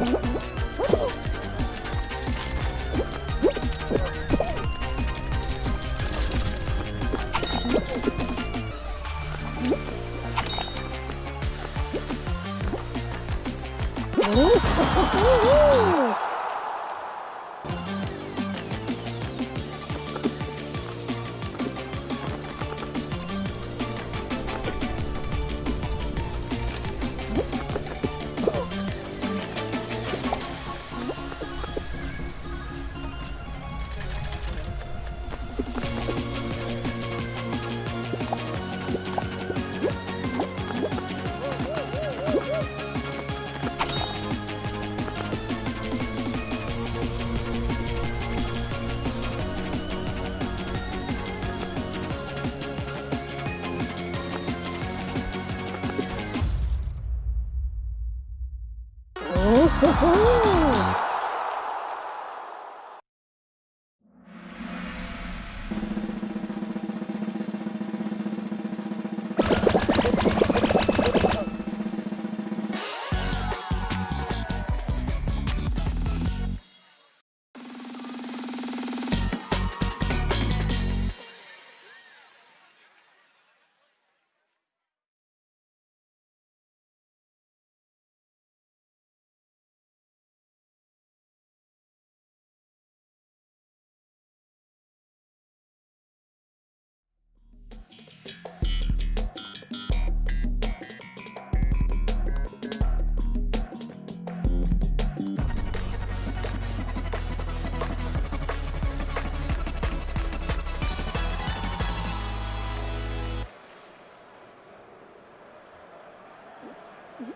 오! 我服。Mm-hmm.